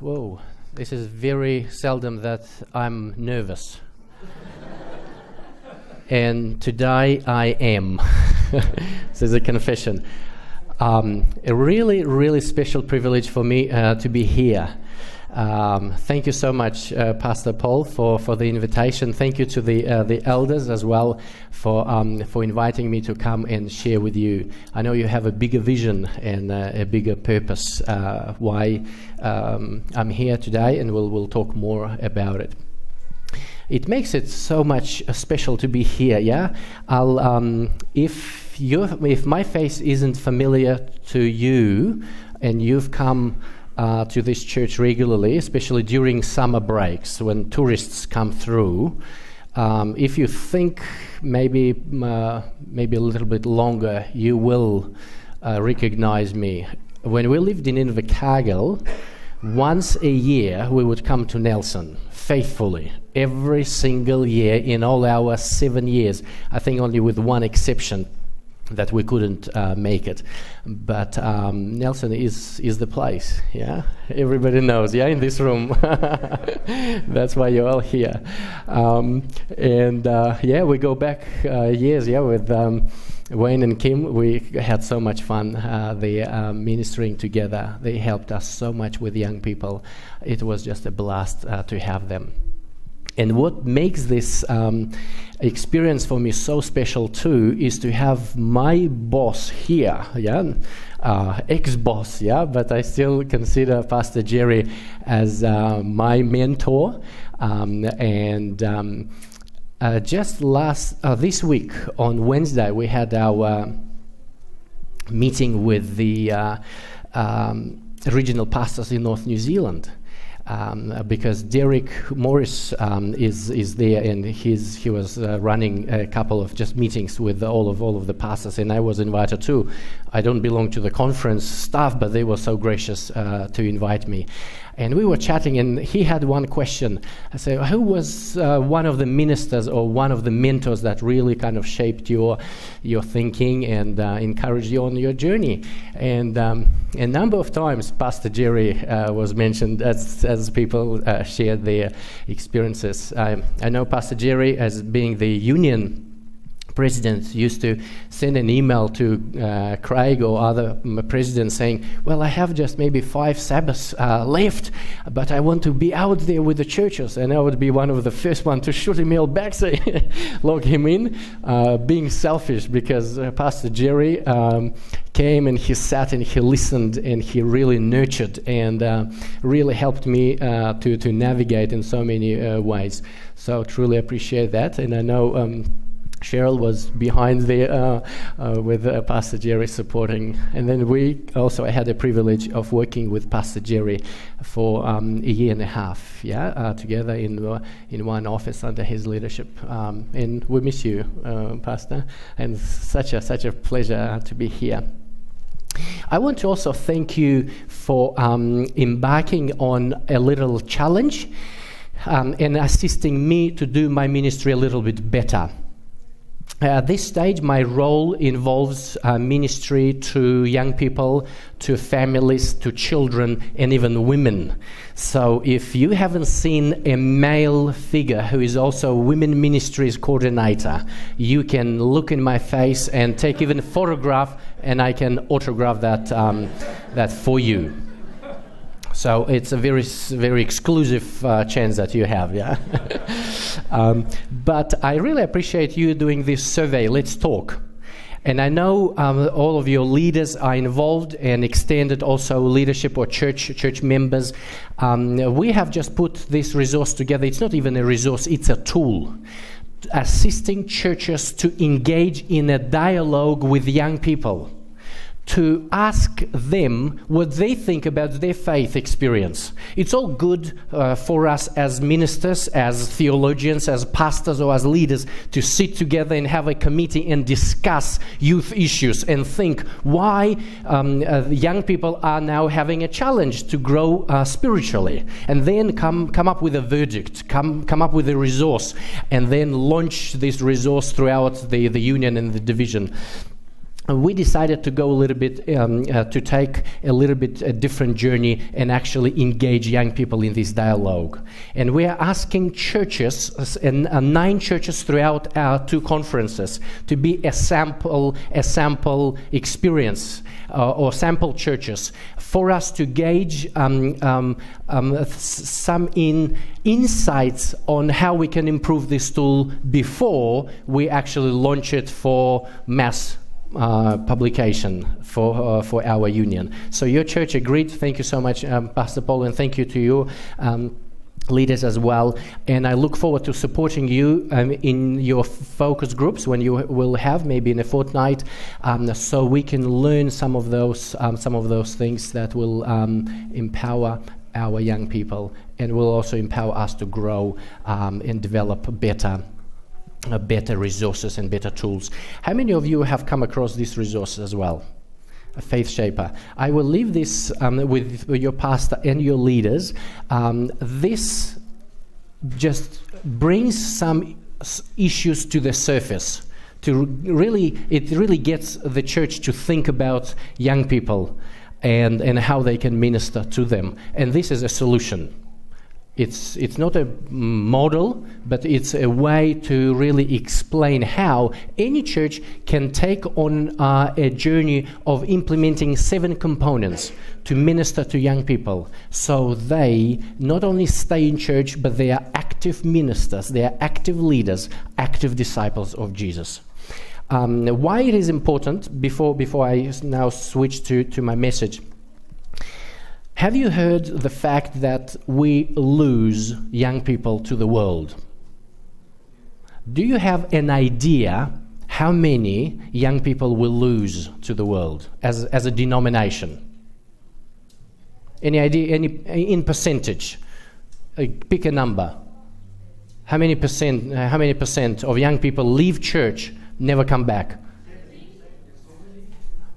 Whoa, this is very seldom that I'm nervous. and today I am. this is a confession. Um, a really, really special privilege for me uh, to be here. Um, thank you so much, uh, Pastor Paul, for, for the invitation. Thank you to the uh, the elders as well for um, for inviting me to come and share with you. I know you have a bigger vision and uh, a bigger purpose uh, why um, I'm here today, and we'll we'll talk more about it. It makes it so much uh, special to be here. Yeah, I'll um, if you if my face isn't familiar to you, and you've come uh, to this church regularly, especially during summer breaks when tourists come through. Um, if you think maybe uh, maybe a little bit longer, you will uh, recognize me. When we lived in Invercargill, once a year we would come to Nelson faithfully every single year in all our seven years. I think only with one exception that we couldn't uh, make it. But um, Nelson is is the place. Yeah, everybody knows. Yeah, in this room. That's why you're all here. Um, and uh, yeah, we go back uh, years. Yeah, with. Um, Wayne and Kim, we had so much fun. Uh, they uh, ministering together. They helped us so much with young people. It was just a blast uh, to have them. And what makes this um, experience for me so special too is to have my boss here, yeah, uh, ex-boss, yeah, but I still consider Pastor Jerry as uh, my mentor. Um, and um, uh, just last uh, this week on Wednesday, we had our meeting with the uh, um, regional pastors in North New Zealand um, because Derek Morris um, is is there, and he's he was uh, running a couple of just meetings with all of all of the pastors, and I was invited too. I don't belong to the conference staff, but they were so gracious uh, to invite me. And we were chatting, and he had one question. I said, Who was uh, one of the ministers or one of the mentors that really kind of shaped your, your thinking and uh, encouraged you on your journey? And um, a number of times, Pastor Jerry uh, was mentioned as, as people uh, shared their experiences. I, I know Pastor Jerry as being the union presidents used to send an email to uh, Craig or other presidents saying, Well, I have just maybe five Sabbaths uh, left, but I want to be out there with the churches. And I would be one of the first one to shoot a mail back, say, log him in, uh, being selfish because uh, Pastor Jerry um, came and he sat and he listened and he really nurtured and uh, really helped me uh, to, to navigate in so many ways. So truly appreciate that. And I know. Um, Cheryl was behind there uh, uh, with uh, Pastor Jerry supporting. And then we also had the privilege of working with Pastor Jerry for um, a year and a half, yeah, uh, together in, uh, in one office under his leadership. Um, and we miss you, uh, Pastor, and such a, such a pleasure to be here. I want to also thank you for um, embarking on a little challenge um, and assisting me to do my ministry a little bit better. At this stage, my role involves uh, ministry to young people, to families, to children, and even women. So, if you haven't seen a male figure who is also women ministries coordinator, you can look in my face and take even a photograph, and I can autograph that, um, that for you. So it's a very, very exclusive uh, chance that you have, yeah. um, but I really appreciate you doing this survey. Let's talk. And I know um, all of your leaders are involved and extended also leadership or church church members. Um, we have just put this resource together. It's not even a resource; it's a tool assisting churches to engage in a dialogue with young people to ask them what they think about their faith experience. It's all good uh, for us as ministers, as theologians, as pastors, or as leaders to sit together and have a committee and discuss youth issues and think why um, uh, young people are now having a challenge to grow uh, spiritually. And then come, come up with a verdict, come, come up with a resource, and then launch this resource throughout the, the union and the division. We decided to go a little bit um, uh, to take a little bit a different journey and actually engage young people in this dialogue. And we are asking churches and uh, nine churches throughout our two conferences to be a sample a sample experience uh, or sample churches for us to gauge um, um, um some in insights on how we can improve this tool before we actually launch it for mass uh, publication for uh, for our union. So your church agreed. Thank you so much, um, Pastor Paul, and thank you to you. Um, leaders as well and i look forward to supporting you um, in your focus groups when you will have maybe in a fortnight um, so we can learn some of those um, some of those things that will um, empower our young people and will also empower us to grow um, and develop better uh, better resources and better tools. How many of you have come across these resources as well? A faith shaper. I will leave this um, with, with, your pastor and your leaders. Um, this just brings some issues to the surface. To really, it really gets the church to think about young people and, and how they can minister to them. And this is a solution it's, it's not a model, but it's a way to really explain how any church can take on uh, a journey of implementing seven components to minister to young people so they not only stay in church, but they are active ministers, they are active leaders, active disciples of Jesus. Um, why it is important, before, before I now switch to, to my message, have you heard the fact that we lose young people to the world? Do you have an idea how many young people will lose to the world as, as a denomination? Any idea, any, in percentage? Uh, pick a number. How many percent, uh, how many percent of young people leave church, never come back?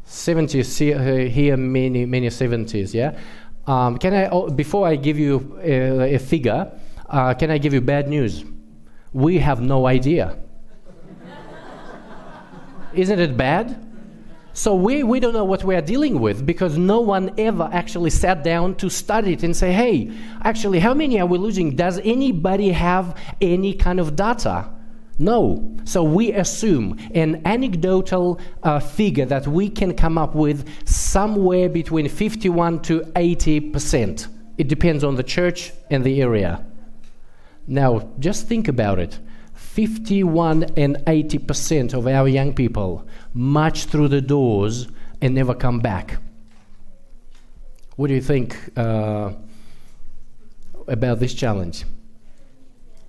70s, uh, here many, many 70s, yeah? Um, can I, oh, before I give you a, a figure, uh, can I give you bad news? We have no idea. Isn't it bad? So we, we don't know what we are dealing with because no one ever actually sat down to study it and say, hey, actually, how many are we losing? Does anybody have any kind of data? No. So we assume an anecdotal uh, figure that we can come up with somewhere between 51 to 80 percent. It depends on the church and the area. Now, just think about it. 51 and 80 percent of our young people march through the doors and never come back. What do you think uh, about this challenge?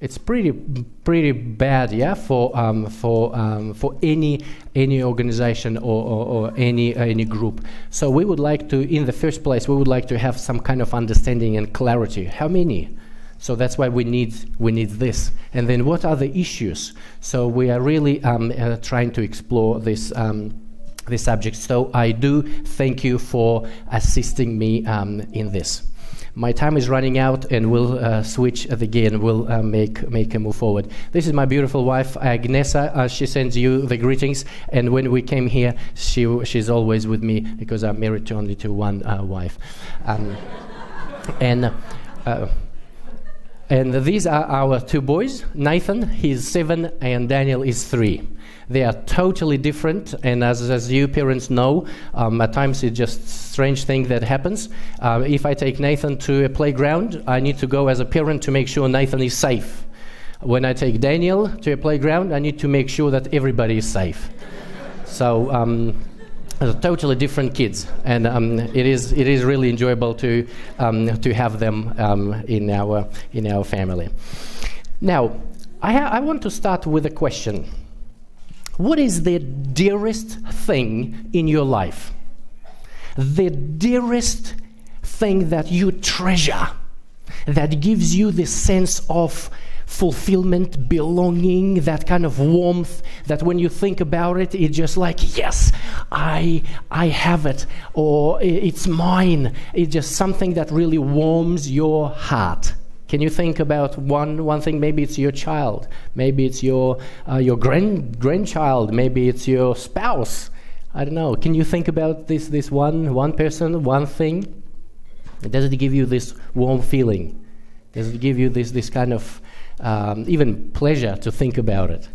It's pretty pretty bad, yeah, for um, for um, for any any organization or, or, or, any any group. So we would like to, in the first place, we would like to have some kind of understanding and clarity. How many? So that's why we need we need this. And then what are the issues? So we are really um, uh, trying to explore this. Um, this subject. So I do thank you for assisting me um, in this my time is running out and we'll uh, switch again. We'll uh, make, make a move forward. This is my beautiful wife, Agnesa. Uh, she sends you the greetings. And when we came here, she, she's always with me because I'm married to only to one uh, wife. Um, and uh, and these are our two boys. Nathan, he's seven, and Daniel is three. They are totally different, and as, as you parents know, um, at times it's just strange thing that happens. Uh, if I take Nathan to a playground, I need to go as a parent to make sure Nathan is safe. When I take Daniel to a playground, I need to make sure that everybody is safe. so um, totally different kids, and um, it is it is really enjoyable to um, to have them um, in our in our family. Now, I, I want to start with a question. What is the dearest thing in your life? The dearest thing that you treasure, that gives you the sense of fulfillment, belonging, that kind of warmth that when you think about it, it's just like, yes, I, I have it, or it's mine. It's just something that really warms your heart. Can you think about one, one thing? Maybe it's your child, maybe it's your, uh, your grand, grandchild, maybe it's your spouse. I don't know. Can you think about this, this one, one person, one thing? Does it give you this warm feeling? Does it give you this, this kind of um, even pleasure to think about it?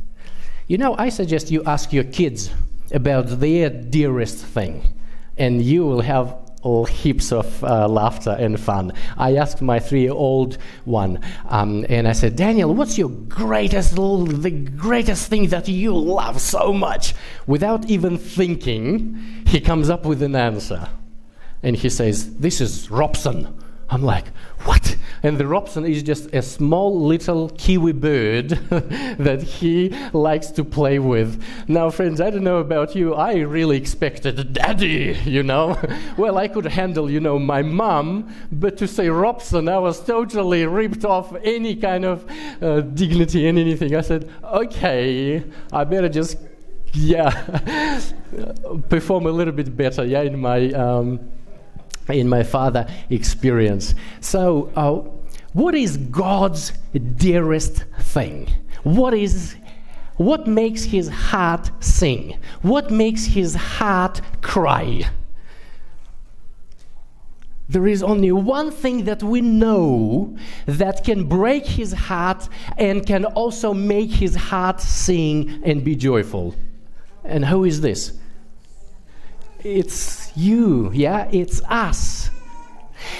You know, I suggest you ask your kids about their dearest thing, and you will have heaps of uh, laughter and fun. I asked my three-year-old one, um, and I said, "Daniel, what's your greatest, the greatest thing that you love so much?" Without even thinking, he comes up with an answer, and he says, "This is Robson." I'm like, what? And the Robson is just a small little kiwi bird that he likes to play with. Now, friends, I don't know about you, I really expected daddy, you know? well, I could handle, you know, my mom, but to say Robson, I was totally ripped off any kind of uh, dignity and anything. I said, okay, I better just, yeah, perform a little bit better, yeah, in my. Um, in my father experience. So, uh, what is God's dearest thing? What is what makes his heart sing? What makes his heart cry? There is only one thing that we know that can break his heart and can also make his heart sing and be joyful. And who is this? It's you, yeah? It's us.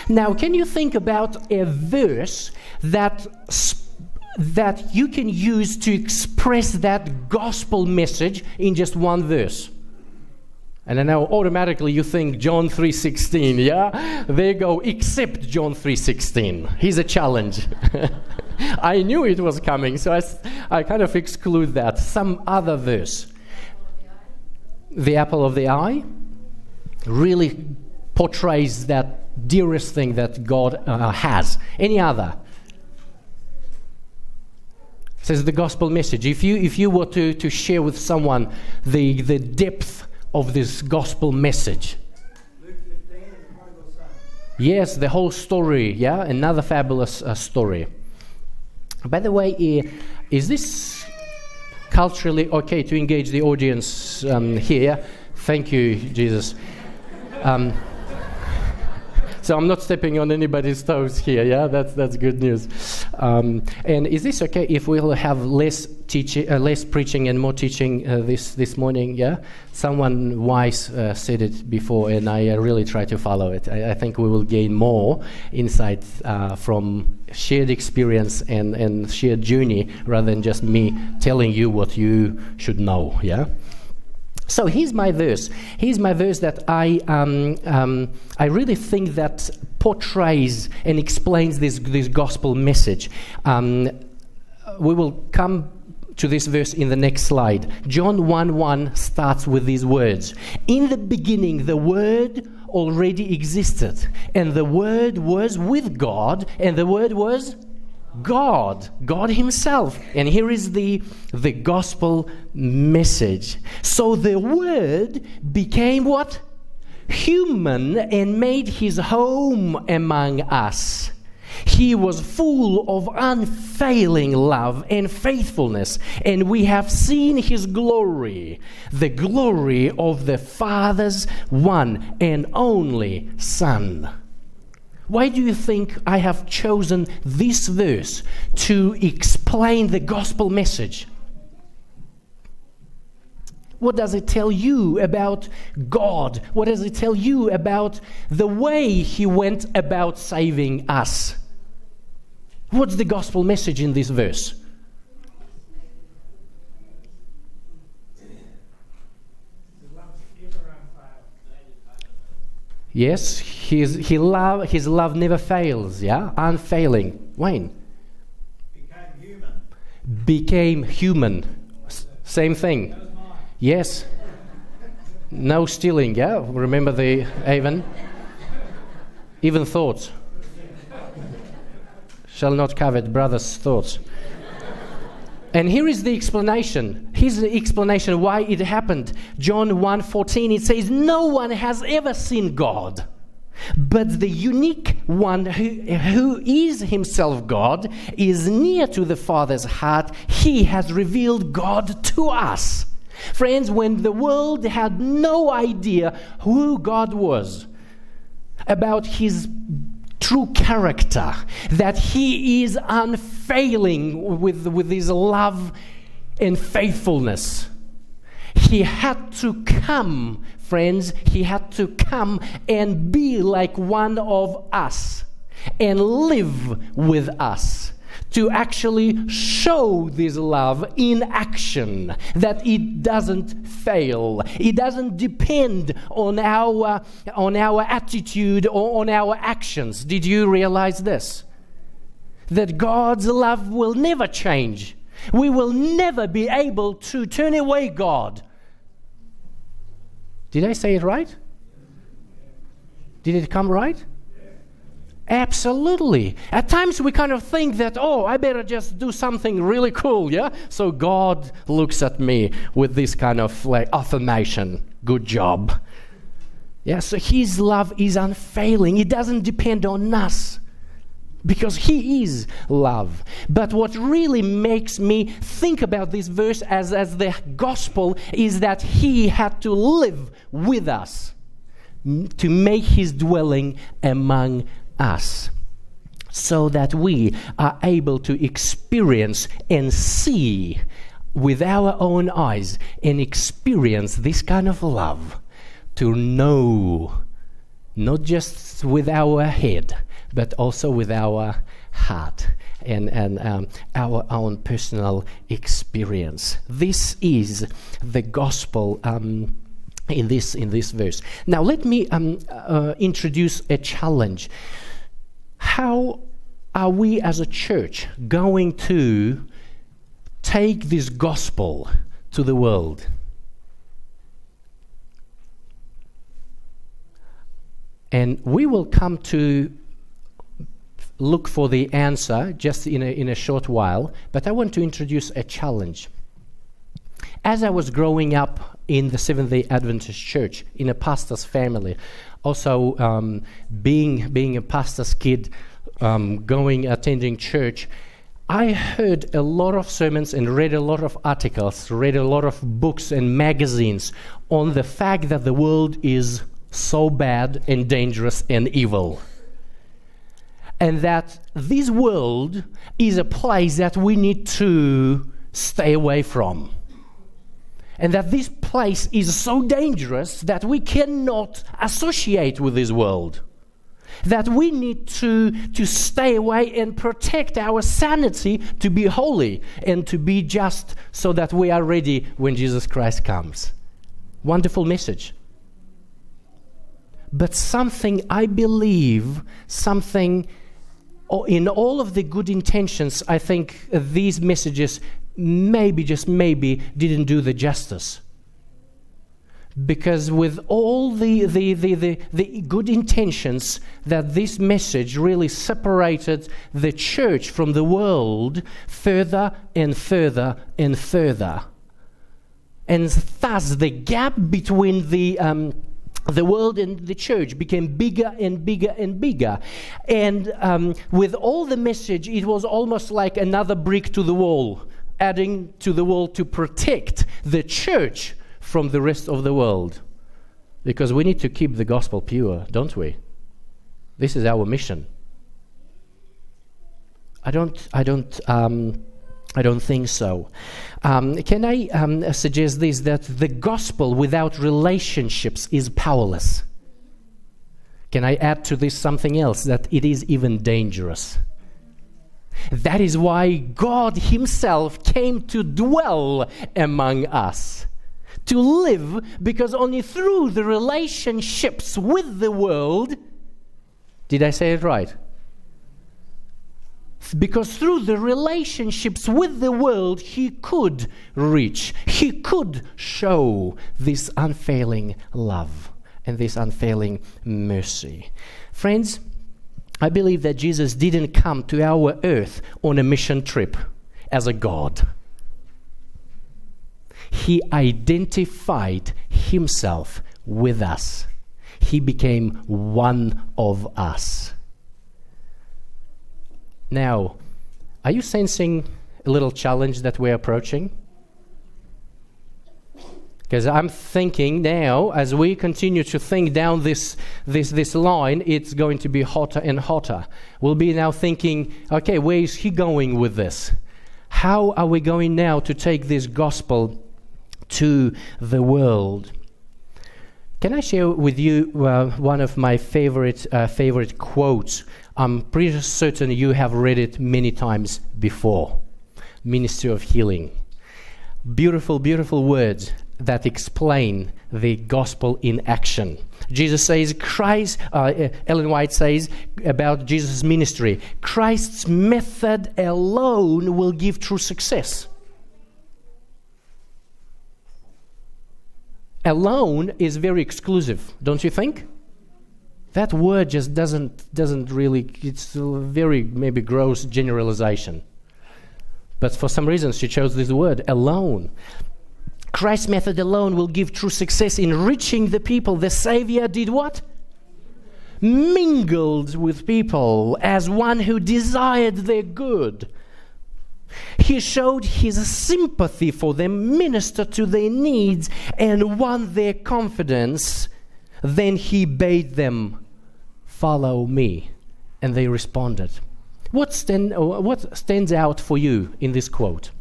Now, can you think about a verse that that you can use to express that gospel message in just one verse? And then now automatically you think John 3:16, yeah? There go except John 3:16. Here's a challenge. I knew it was coming, so I, I kind of exclude that. Some other verse. The apple of the eye? Really portrays that dearest thing that God uh, has. Any other? Says the gospel message. If you, if you were to, to share with someone the, the depth of this gospel message, Yes, the whole story, yeah? Another fabulous uh, story. By the way, is this culturally okay to engage the audience um, here? Thank you, Jesus. Um, so I'm not stepping on anybody's toes here. Yeah, that's that's good news. Um, and is this okay if we'll have less teaching, uh, less preaching, and more teaching uh, this this morning? Yeah, someone wise uh, said it before, and I uh, really try to follow it. I, I, think we will gain more insight uh, from shared experience and and shared journey rather than just me telling you what you should know. Yeah. So here's my verse. Here's my verse that I, um, um, I really think that portrays and explains this, this gospel message. Um, we will come to this verse in the next slide. John 1 1 starts with these words In the beginning, the Word already existed, and the Word was with God, and the Word was God, God Himself. And here is the, the gospel message. So the Word became what? Human and made His home among us. He was full of unfailing love and faithfulness, and we have seen his glory, the glory of the Father's one and only Son. Why do you think I have chosen this verse to explain the gospel message? What does it tell you about God? What does it tell you about the way He went about saving us? What's the gospel message in this verse? Yes, his, he love, his love never fails, yeah? Unfailing. Wayne? Became human. Became human. S- same thing. Yes. No stealing, yeah? Remember the Avon? Even thoughts. Shall not covet brother's thoughts. And here is the explanation. Here's the explanation why it happened. John 1:14 it says no one has ever seen God. But the unique one who, who is himself God is near to the Father's heart. He has revealed God to us. Friends, when the world had no idea who God was, about his true character, that he is unfailing with, with his love and faithfulness. He had to come, friends, he had to come and be like one of us and live with us to actually show this love in action, that it doesn't fail. It doesn't depend on our, on our attitude or on our actions. Did you realize this? That God's love will never change. We will never be able to turn away God. Did I say it right? Did it come right? Absolutely. At times we kind of think that, oh, I better just do something really cool, yeah? So God looks at me with this kind of like affirmation. Good job. Yeah, so His love is unfailing. It doesn't depend on us because He is love. But what really makes me think about this verse as, as the gospel is that He had to live with us to make His dwelling among us so that we are able to experience and see with our own eyes and experience this kind of love, to know not just with our head, but also with our heart and, and um, our own personal experience. This is the gospel. Um, in this in this verse. Now let me um, uh, introduce a challenge how are we as a church going to take this gospel to the world? And we will come to look for the answer just in a, in a short while, but I want to introduce a challenge. As I was growing up in the Seventh day Adventist church, in a pastor's family, also um, being being a pastor's kid, um, going attending church, I heard a lot of sermons and read a lot of articles, read a lot of books and magazines on the fact that the world is so bad and dangerous and evil. And that this world is a place that we need to stay away from and that this place is so dangerous that we cannot associate with this world. That we need to, to stay away and protect our sanity to be holy and to be just so that we are ready when Jesus Christ comes. Wonderful message. But something I believe, something in all of the good intentions, I think these messages maybe, just maybe, didn't do the justice. Because with all the, the, the, the, the good intentions that this message really separated the church from the world further and further and further. And thus the gap between the um, the world and the church became bigger and bigger and bigger. And um, with all the message, it was almost like another brick to the wall adding to the wall to protect the church from the rest of the world. Because we need to keep the gospel pure, don't we? This is our mission. I don't, I don't, um, I don't think so. Um, can I um, suggest this that the gospel without relationships is powerless? Can I add to this something else that it is even dangerous? That is why God Himself came to dwell among us, to live, because only through the relationships with the world, did I say it right? Because through the relationships with the world, he could reach, he could show this unfailing love and this unfailing mercy. Friends, I believe that Jesus didn't come to our earth on a mission trip as a God. He identified himself with us. He became one of us. Now, are you sensing a little challenge that we're approaching? Because I'm thinking now, as we continue to think down this, this, this line, it's going to be hotter and hotter. We'll be now thinking, okay, where is he going with this? How are we going now to take this gospel to the world? Can I share with you uh, one of my favorite, uh, favorite quotes? I'm pretty certain you have read it many times before. Ministry of Healing. Beautiful, beautiful words that explain the gospel in action. Jesus says, Christ, uh, Ellen White says about Jesus' ministry, Christ's method alone will give true success. Alone is very exclusive, don't you think? That word just doesn't, doesn't really, it's a very maybe gross generalization. But for some reason, she chose this word, alone. Christ's method alone will give true success in reaching the people. The Savior did what? Mingled with people as one who desired their good. He showed his sympathy for them, ministered to their needs, and won their confidence. Then he bade them, Follow me. And they responded. What, stand, uh, what stands out for you in this quote?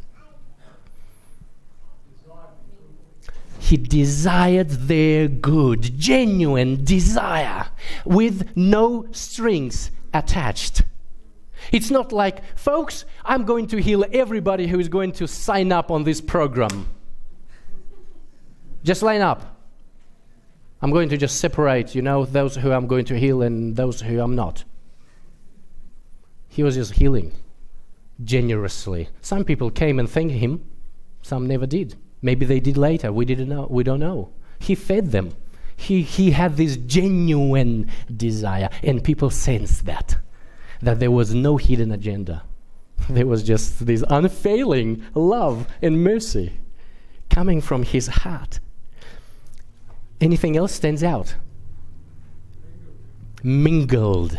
He desired their good, genuine desire, with no strings attached. It's not like, folks, I'm going to heal everybody who is going to sign up on this program. Just line up. I'm going to just separate, you know, those who I'm going to heal and those who I'm not. He was just healing generously. Some people came and thanked him, some never did. Maybe they did later. We didn't know. We don't know. He fed them. He, he had this genuine desire, and people sensed that. That there was no hidden agenda. There was just this unfailing love and mercy coming from his heart. Anything else stands out? Mingled.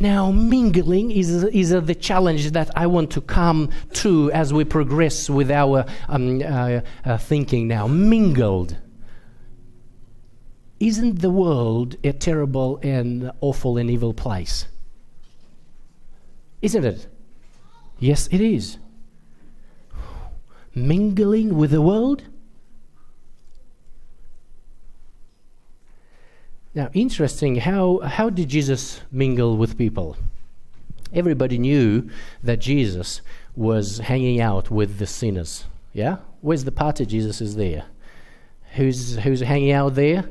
Now, mingling is, is uh, the challenge that I want to come to as we progress with our um, uh, uh, thinking now. Mingled. Isn't the world a terrible and awful and evil place? Isn't it? Yes, it is. Mingling with the world? Now, interesting, how, how did Jesus mingle with people? Everybody knew that Jesus was hanging out with the sinners. Yeah? Where's the party? Jesus is there. Who's, who's hanging out there?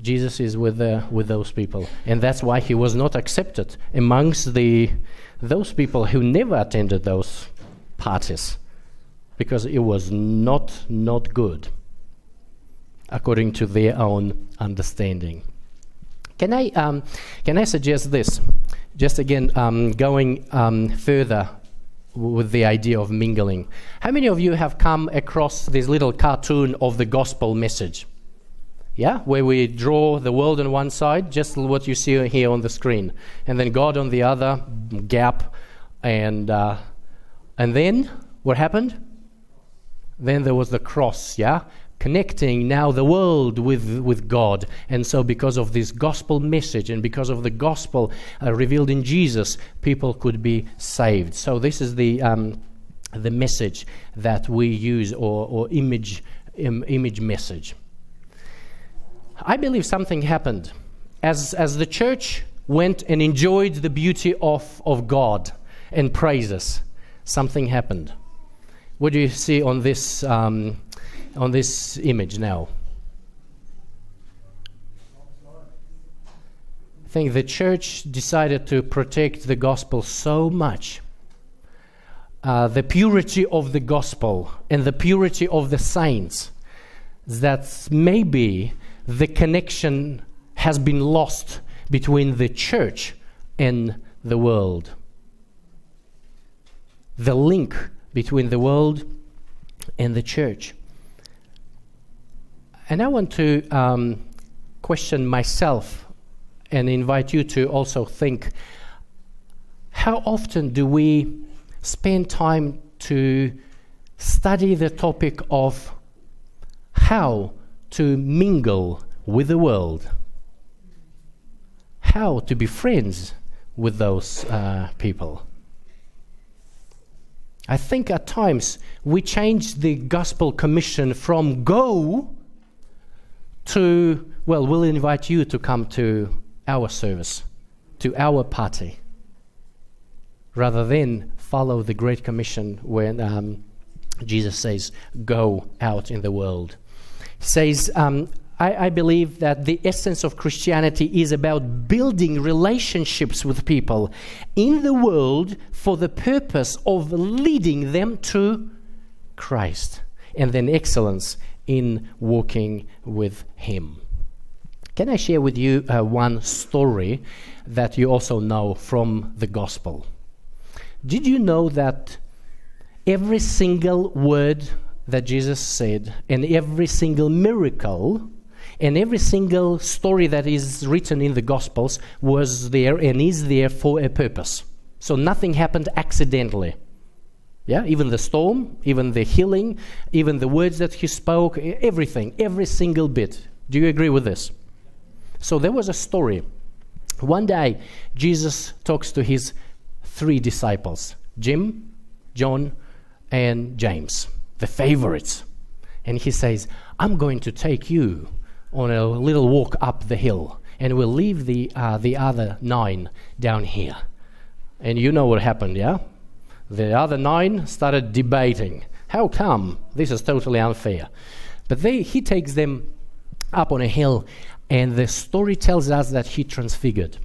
Jesus is with, uh, with those people. And that's why he was not accepted amongst the, those people who never attended those parties. Because it was not, not good, according to their own understanding. Can I, um, can I suggest this? Just again, um, going um, further with the idea of mingling. How many of you have come across this little cartoon of the gospel message? Yeah, where we draw the world on one side, just what you see here on the screen, and then God on the other, gap, and uh, and then what happened? Then there was the cross, yeah, connecting now the world with, with God. And so, because of this gospel message and because of the gospel uh, revealed in Jesus, people could be saved. So, this is the, um, the message that we use, or, or image, Im- image message. I believe something happened. As, as the church went and enjoyed the beauty of, of God and praises, something happened. What do you see on this? Um, on this image now. I think the church decided to protect the gospel so much. Uh, the purity of the gospel and the purity of the saints that maybe the connection has been lost between the church and the world. The link between the world and the church. And I want to um, question myself and invite you to also think how often do we spend time to study the topic of how to mingle with the world, how to be friends with those uh, people. I think at times we change the gospel commission from go to, well, we'll invite you to come to our service, to our party, rather than follow the Great Commission when um, Jesus says, Go out in the world. He says, um, I, I, believe that the essence of Christianity is about building relationships with people in the world for the purpose of leading them to Christ and then excellence in walking with Him. Can I share with you uh, one story that you also know from the Gospel? Did you know that every single word that Jesus said and every single miracle and every single story that is written in the Gospels was there and is there for a purpose? So nothing happened accidentally. Yeah, even the storm, even the healing, even the words that he spoke, everything, every single bit. Do you agree with this? So there was a story. One day, Jesus talks to his three disciples Jim, John, and James, the favorites. And he says, I'm going to take you on a little walk up the hill, and we'll leave the, uh, the other nine down here. And you know what happened, yeah? The other nine started debating. How come? This is totally unfair. But they, he takes them up on a hill, and the story tells us that he transfigured.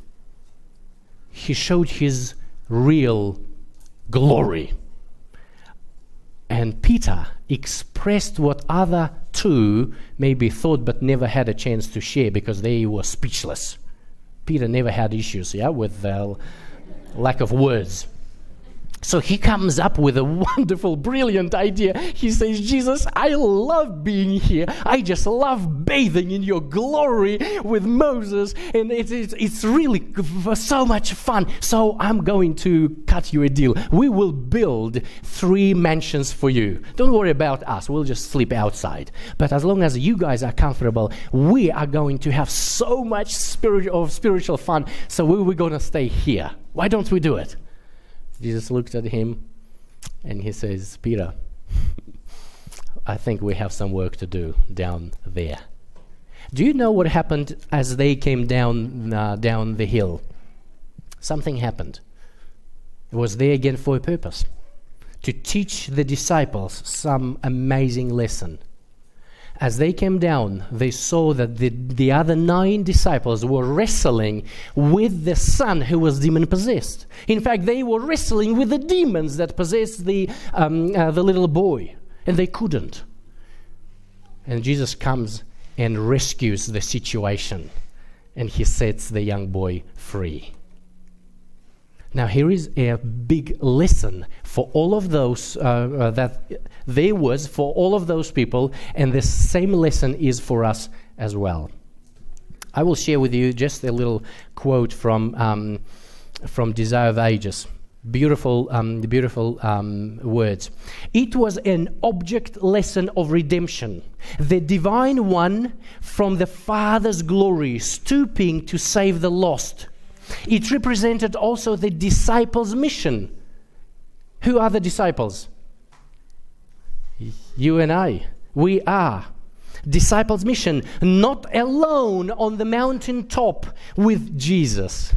He showed his real glory. And Peter expressed what other two maybe thought but never had a chance to share because they were speechless. Peter never had issues, yeah, with uh, lack of words. So he comes up with a wonderful, brilliant idea. He says, Jesus, I love being here. I just love bathing in your glory with Moses. And it's, it's, it's really so much fun. So I'm going to cut you a deal. We will build three mansions for you. Don't worry about us. We'll just sleep outside. But as long as you guys are comfortable, we are going to have so much spirit of spiritual fun. So we, we're going to stay here. Why don't we do it? Jesus looks at him and he says, Peter, I think we have some work to do down there. Do you know what happened as they came down, uh, down the hill? Something happened. It was there again for a purpose to teach the disciples some amazing lesson. As they came down, they saw that the, the other nine disciples were wrestling with the son who was demon possessed. In fact, they were wrestling with the demons that possessed the, um, uh, the little boy, and they couldn't. And Jesus comes and rescues the situation, and he sets the young boy free. Now, here is a big lesson for all of those uh, uh, that there was for all of those people, and the same lesson is for us as well. I will share with you just a little quote from um, from Desire of Ages. Beautiful, um, beautiful um, words. It was an object lesson of redemption, the divine one from the Father's glory, stooping to save the lost it represented also the disciples' mission. Who are the disciples? You and I. We are. Disciples' mission, not alone on the mountain top with Jesus.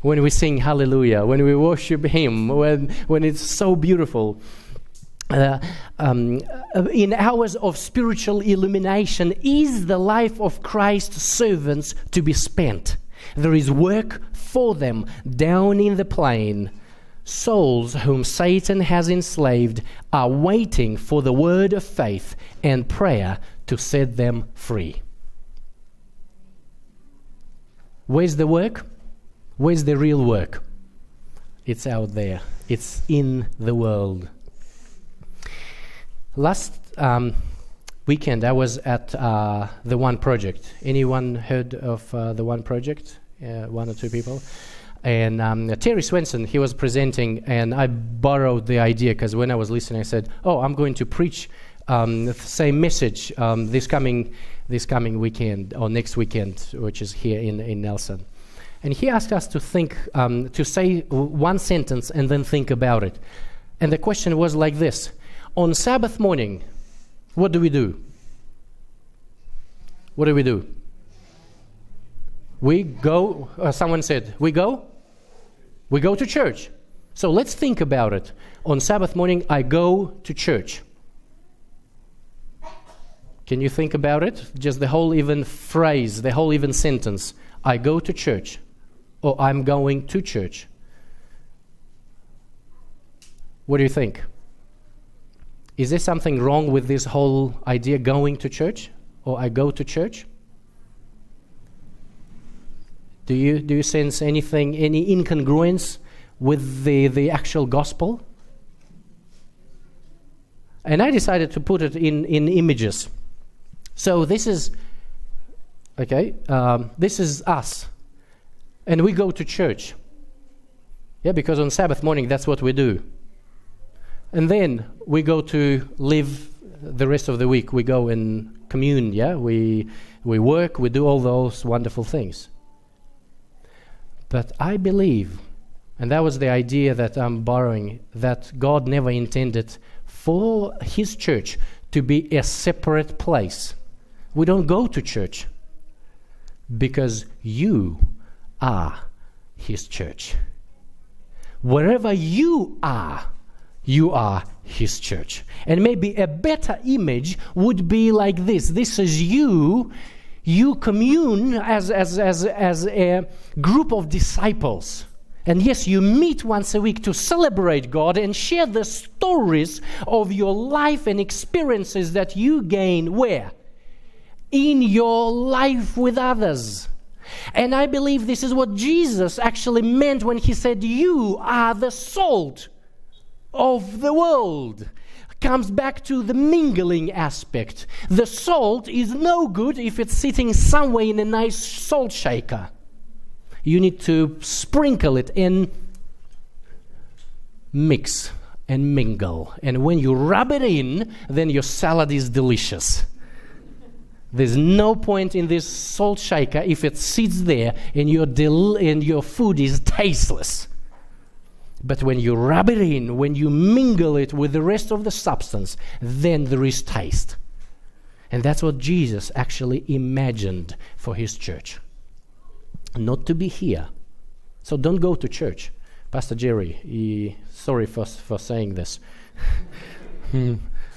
When we sing hallelujah, when we worship Him, when, when it's so beautiful. Uh, um, uh, in hours of spiritual illumination, is the life of Christ's servants to be spent? There is work for them down in the plain. Souls whom Satan has enslaved are waiting for the word of faith and prayer to set them free. Where's the work? Where's the real work? It's out there, it's in the world. Last um, weekend, I was at uh, the One Project. Anyone heard of uh, the One Project? Uh, one or two people. And um, Terry Swenson, he was presenting, and I borrowed the idea because when I was listening, I said, "Oh, I'm going to preach um, the same message um, this coming this coming weekend or next weekend, which is here in, in Nelson. And he asked us to think, um, to say one sentence and then think about it. And the question was like this On Sabbath morning, what do we do? What do we do? We go, uh, someone said, we go? We go to church. So let's think about it. On Sabbath morning, I go to church. Can you think about it? Just the whole even phrase, the whole even sentence. I go to church, or I'm going to church. What do you think? Is there something wrong with this whole idea going to church, or I go to church? Do you, do you sense anything, any incongruence with the, the actual gospel? And I decided to put it in, in images. So this is, okay, um, this is us. And we go to church. Yeah, because on Sabbath morning, that's what we do. And then we go to live the rest of the week. We go and commune, yeah? We, we work, we do all those wonderful things. But I believe, and that was the idea that I'm borrowing, that God never intended for His church to be a separate place. We don't go to church because you are His church. Wherever you are, you are His church. And maybe a better image would be like this this is you. You commune as, as, as, as a group of disciples. And yes, you meet once a week to celebrate God and share the stories of your life and experiences that you gain where? in your life with others. And I believe this is what Jesus actually meant when he said, You are the salt of the world. Comes back to the mingling aspect. The salt is no good if it's sitting somewhere in a nice salt shaker. You need to sprinkle it and mix and mingle. And when you rub it in, then your salad is delicious. There's no point in this salt shaker if it sits there and your, del- and your food is tasteless. But when you rub it in, when you mingle it with the rest of the substance, then there is taste. And that's what Jesus actually imagined for his church. Not to be here. So don't go to church. Pastor Jerry, he, sorry for, for saying this. Hmm.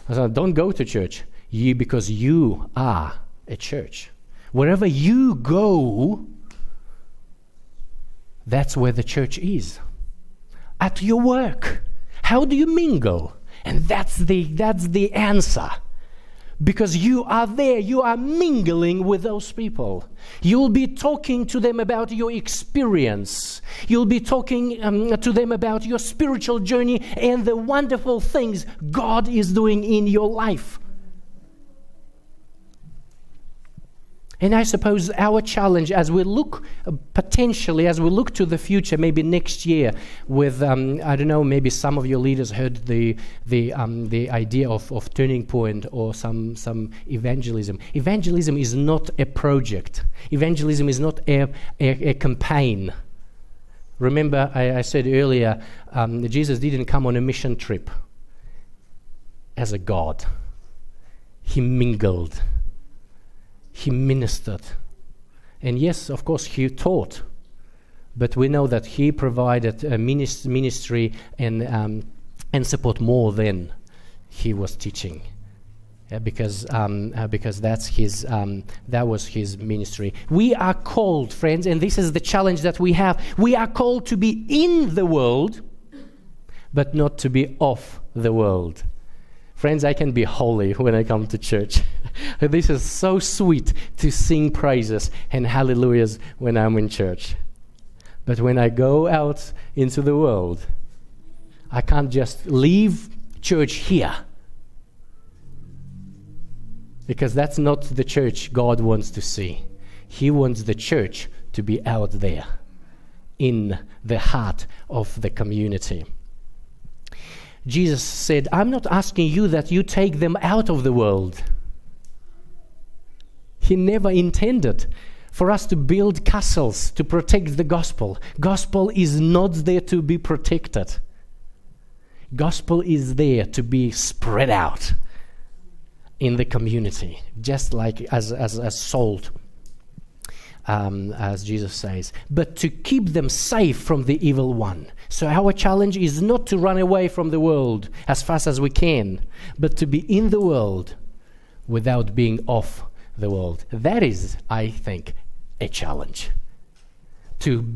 don't go to church you because you are a church. Wherever you go, that's where the church is. At your work, how do you mingle? And that's the, that's the answer. Because you are there, you are mingling with those people. You'll be talking to them about your experience. You'll be talking um, to them about your spiritual journey and the wonderful things God is doing in your life. And I suppose our challenge as we look uh, potentially, as we look to the future, maybe next year, with, um, I don't know, maybe some of your leaders heard the, the, um, the idea of, of turning point or some, some evangelism. Evangelism is not a project, evangelism is not a, a, a campaign. Remember, I, I said earlier, um, Jesus didn't come on a mission trip as a God, he mingled he ministered. And yes, of course, he taught, but we know that he provided a ministry and, um, and support more than he was teaching. Yeah, because um, uh, because that's his um, that was his ministry. We are called, friends, and this is the challenge that we have. We are called to be in the world, but not to be of the world. Friends, I can be holy when I come to church. this is so sweet to sing praises and hallelujahs when I'm in church. But when I go out into the world, I can't just leave church here. Because that's not the church God wants to see. He wants the church to be out there in the heart of the community. Jesus said, I'm not asking you that you take them out of the world. He never intended for us to build castles to protect the gospel. Gospel is not there to be protected. Gospel is there to be spread out in the community, just like as, as, as salt, um, as Jesus says, but to keep them safe from the evil one. So, our challenge is not to run away from the world as fast as we can, but to be in the world without being off the world. That is, I think, a challenge to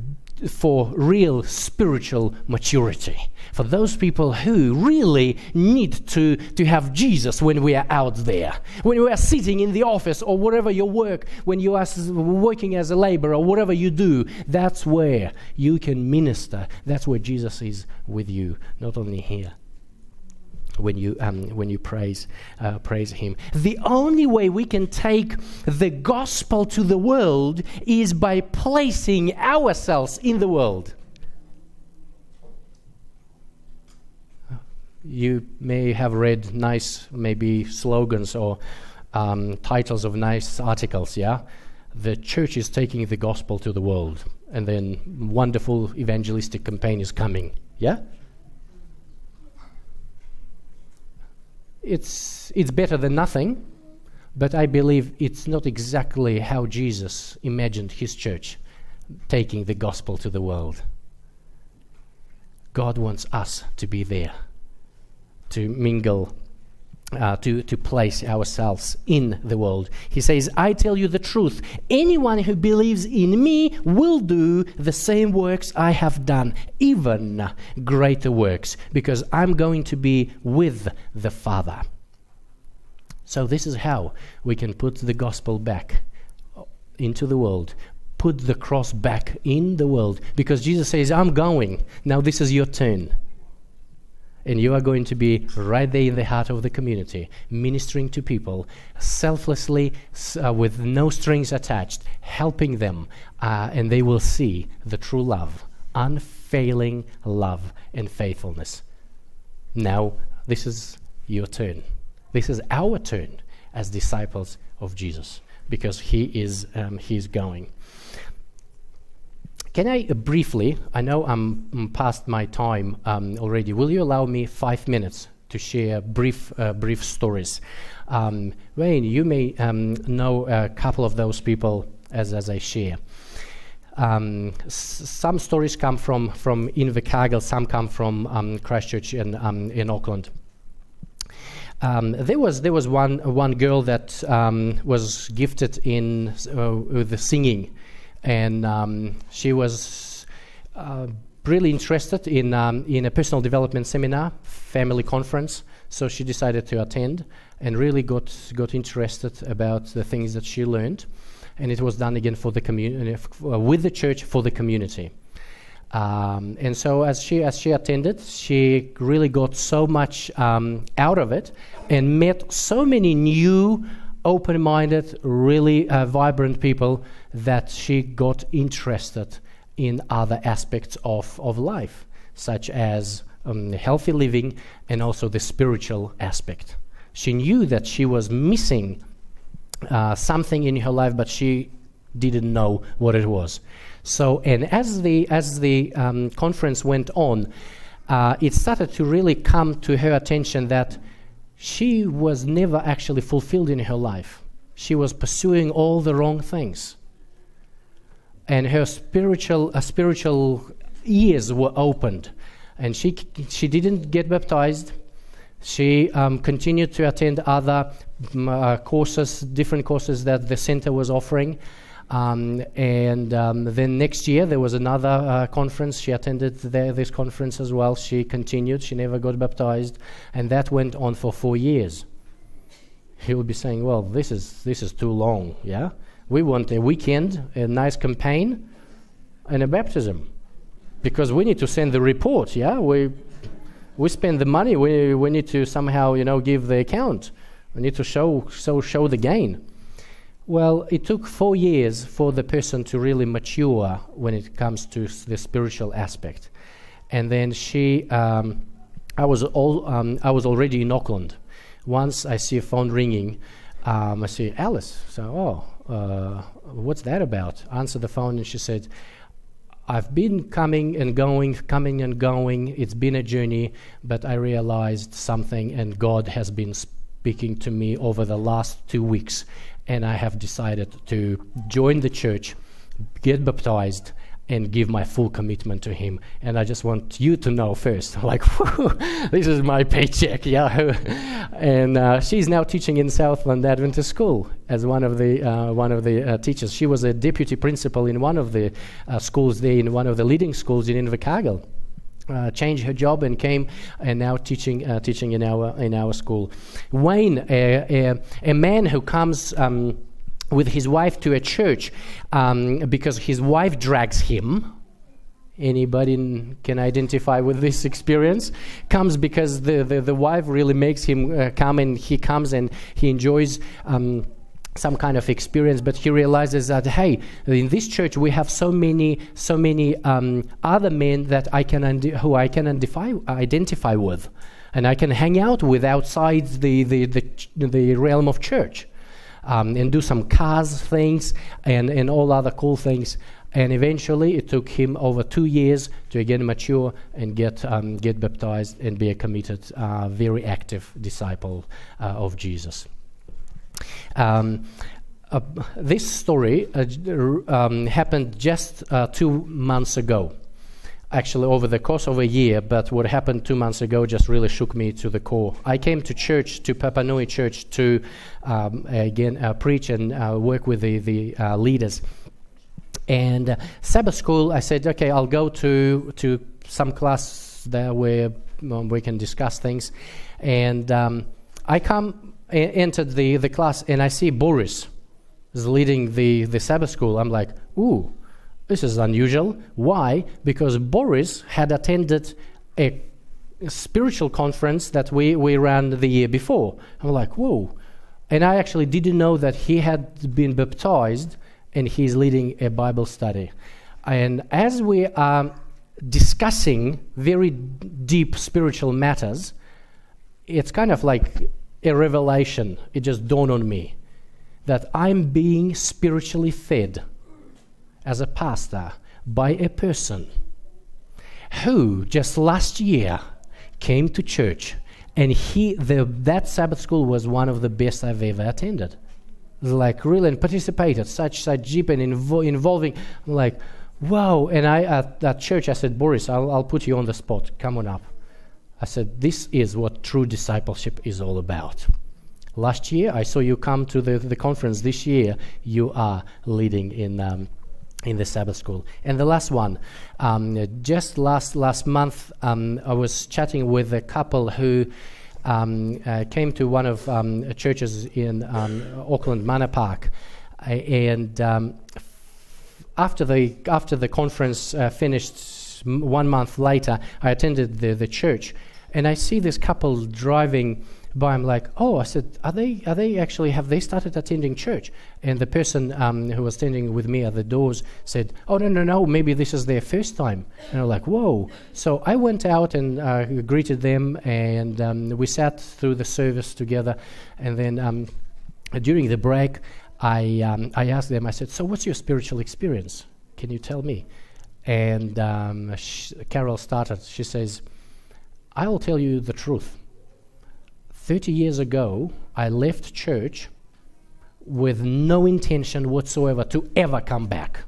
for real spiritual maturity. For those people who really need to, to have Jesus when we are out there, when we are sitting in the office or wherever you work, when you are working as a laborer or whatever you do, that's where you can minister. That's where Jesus is with you, not only here when you um, when you praise uh, praise him. The only way we can take the gospel to the world is by placing ourselves in the world. You may have read nice maybe slogans or um, titles of nice articles yeah? The church is taking the gospel to the world and then wonderful evangelistic campaign is coming yeah it's, it's better than nothing, but I believe it's not exactly how Jesus imagined his church taking the gospel to the world. God wants us to be there, to mingle uh, to, to place ourselves in the world. He says, I tell you the truth. Anyone who believes in me will do the same works I have done, even greater works, because I'm going to be with the Father. So, this is how we can put the gospel back into the world. Put the cross back in the world because Jesus says, I'm going. Now, this is your turn and you are going to be right there in the heart of the community, ministering to people selflessly, uh, with no strings attached, helping them, uh, and they will see the true love, unfailing love and faithfulness. Now, this is your turn. This is our turn as disciples of Jesus, because He is um, He's going. Can I uh, briefly, I know I'm past my time um, already, will you allow me five minutes to share brief, uh, brief stories? Um, Wayne, you may um, know a couple of those people as, as I share. Um, some stories come from, from Invercargill, some come from um, Christchurch in, um, in Auckland. Um, there was there was one one girl that um, was gifted in uh, with singing, and um, she was uh, really interested in um, in a personal development seminar, family conference. So she decided to attend and really got got interested about the things that she learned, and it was done again for the community uh, with the church for the community. Um, and so as she as she attended, she really got so much um, out of it, and met so many new open minded, really uh, vibrant people that she got interested in other aspects of, of life, such as um, healthy living and also the spiritual aspect. She knew that she was missing uh, something in her life, but she didn't know what it was. So, and as the as the um, conference went on, uh, it started to really come to her attention that she was never actually fulfilled in her life. She was pursuing all the wrong things. And her spiritual, uh, spiritual ears were opened. And she, she didn't get baptized. She um, continued to attend other uh, courses, different courses that the center was offering. Um, and um, then next year there was another uh, conference. She attended the, this conference as well. She continued. She never got baptized, and that went on for four years. He would be saying, "Well, this is this is too long. Yeah, we want a weekend, a nice campaign, and a baptism, because we need to send the report. Yeah, we we spend the money. We we need to somehow you know give the account. We need to show so show the gain." Well, it took four years for the person to really mature when it comes to the spiritual aspect. And then she, um, I was all um, I was already in Auckland. Once I see a phone ringing, um, I see Alice. So, oh, uh, what's that about? Answer the phone, and she said, I've been coming and going, coming and going. It's been a journey, but I realized something, and God has been speaking to me over the last two weeks, and I have decided to join the church, get baptized, and give my full commitment to him. And I just want you to know first, like, this is my paycheck, yeah. and uh, she's now teaching in Southland Adventist School as one of the uh, one of the uh, teachers. She was a deputy principal in one of the uh, schools there, in one of the leading schools in Invercargill. Uh, changed her job and came and now teaching uh, teaching in our in our school. Wayne, a, a, a man who comes. Um, with his wife to a church um, because his wife drags him. Anybody can identify with this experience? Comes because the, the, the wife really makes him uh, come and he comes and he enjoys. Um, some kind of experience, but he realizes that hey, in this church we have so many, so many um, other men that I can who I can identify identify with, and I can hang out with outside the the the, the realm of church um, and do some cars things and, and all other cool things. And eventually, it took him over two years to again mature and get um, get baptized and be a committed, uh, very active disciple uh, of Jesus. Um, uh, this story uh, um, happened just uh, two months ago actually over the course of a year, but what happened two months ago just really shook me to the core. I came to church, to Papanui Church, to um, again uh, preach and uh, work with the, the uh, leaders. And Sabbath school, I said, okay, I'll go to, to some class there where um, we can discuss things. And um, I come, entered the, the class, and I see Boris is leading the, the Sabbath school. I'm like, ooh this is unusual. Why? Because Boris had attended a spiritual conference that we, we ran the year before. I'm like, whoa. And I actually didn't know that he had been baptized and he's leading a Bible study. And as we are discussing very deep spiritual matters, it's kind of like a revelation. It just dawned on me that I'm being spiritually fed as a pastor by a person who just last year came to church and he the, that sabbath school was one of the best i've ever attended. Like really and participated such such deep and invo- involving like wow. And i at that church i said boris I'll, I'll put you on the spot. Come on up i said this is what true discipleship is all about. Last year i saw you come to the, the conference. This year you are leading in um, in the Sabbath school. And the last one, um, just last last month, um, I was chatting with a couple who um, uh, came to one of um, churches in um, Auckland, Manor Park, and um, after the after the conference uh, finished, one month later, I attended the the church, and I see this couple driving but I'm like, oh, I said, are they, are they actually, have they started attending church? And the person um, who was standing with me at the doors said, oh, no, no, no, maybe this is their first time. And I'm like, whoa. So I went out and uh, greeted them, and um, we sat through the service together. And then um, during the break, I, um, I asked them, I said, so what's your spiritual experience? Can you tell me? And um, Carol started. She says, I will tell you the truth. 30 years ago, I left church with no intention whatsoever to ever come back.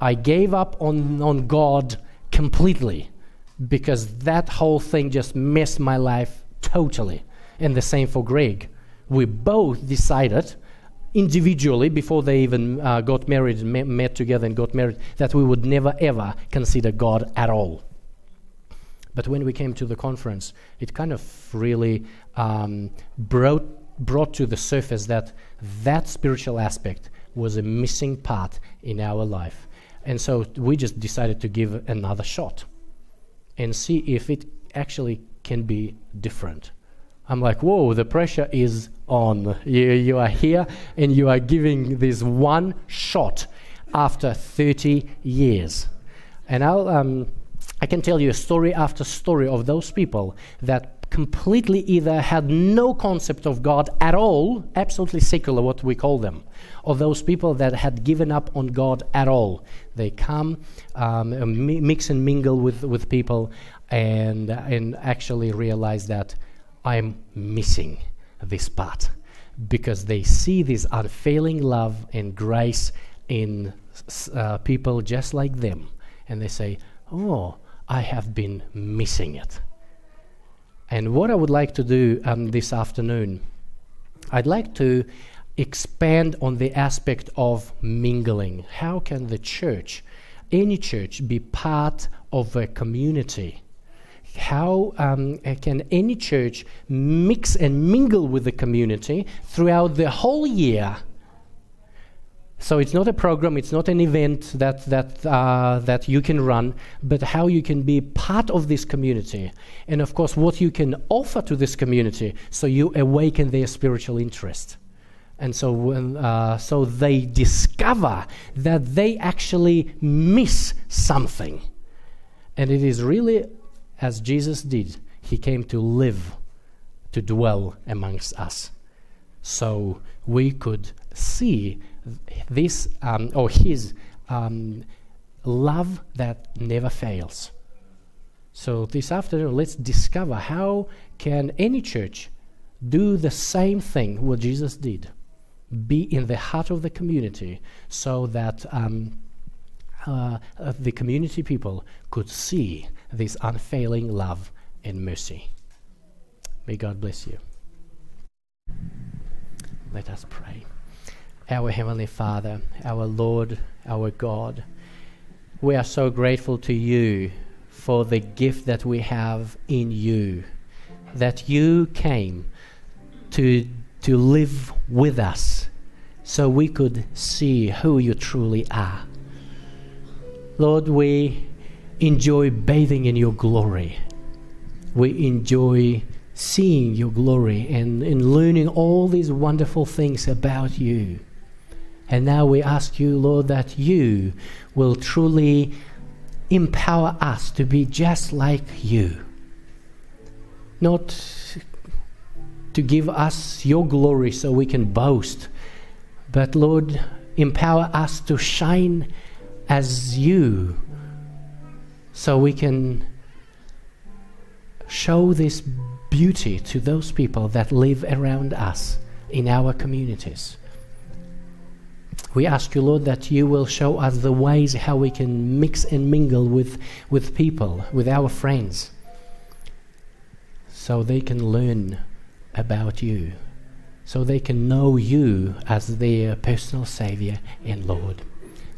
I gave up on, on God completely because that whole thing just messed my life totally. And the same for Greg. We both decided individually before they even uh, got married met together and got married that we would never ever consider God at all. But when we came to the conference, it kind of really um, brought, brought to the surface that that spiritual aspect was a missing part in our life. And so we just decided to give another shot and see if it actually can be different. I'm like, whoa, the pressure is on. You, you are here and you are giving this one shot after 30 years. And I'll, um, I can tell you story after story of those people that completely either had no concept of God at all, absolutely secular, what we call them, or those people that had given up on God at all. They come, um, mix and mingle with, with people, and, and actually realize that I'm missing this part because they see this unfailing love and grace in uh, people just like them. And they say, Oh, I have been missing it. And what I would like to do um, this afternoon, I'd like to expand on the aspect of mingling. How can the church, any church, be part of a community? How um, can any church mix and mingle with the community throughout the whole year? So it's not a program, it's not an event that, that, uh, that you can run, but how you can be part of this community. And of course, what you can offer to this community so you awaken their spiritual interest. And so, when, uh, so they discover that they actually miss something. And it is really as Jesus did. He came to live, to dwell amongst us. So we could see this um, or his um, love that never fails. So this afternoon, let's discover how can any church do the same thing what Jesus did, be in the heart of the community, so that um, uh, the community people could see this unfailing love and mercy. May God bless you. Let us pray our Heavenly Father, our Lord, our God. We are so grateful to you for the gift that we have in you, that you came to, to live with us so we could see who you truly are. Lord, we enjoy bathing in your glory. We enjoy seeing your glory and, and learning all these wonderful things about you. And now we ask you, Lord, that you will truly empower us to be just like you. Not to give us your glory so we can boast, but Lord, empower us to shine as you so we can show this beauty to those people that live around us in our communities. We ask you, Lord, that you will show us the ways how we can mix and mingle with, with people, with our friends, so they can learn about you, so they can know you as their personal Savior and Lord.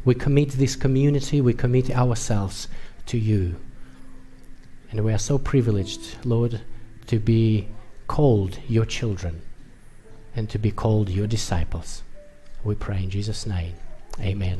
We commit this community, we commit ourselves to you. And we are so privileged, Lord, to be called your children and to be called your disciples. We pray in Jesus' name. Amen.